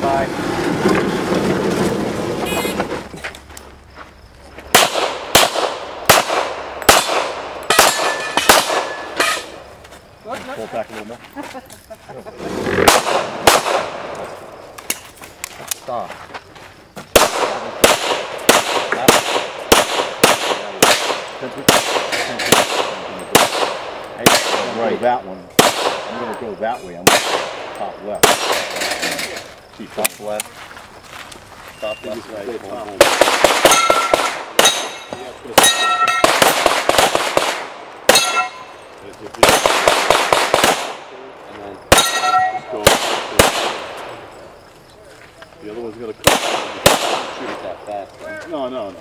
right. Pull back a little more. Stop. Right, that one. I'm gonna go that way. I'm going to top left keep top left. Top left, right. Top. Home. And then just go. The other one's gonna come. Shoot it that fast. No, no, no.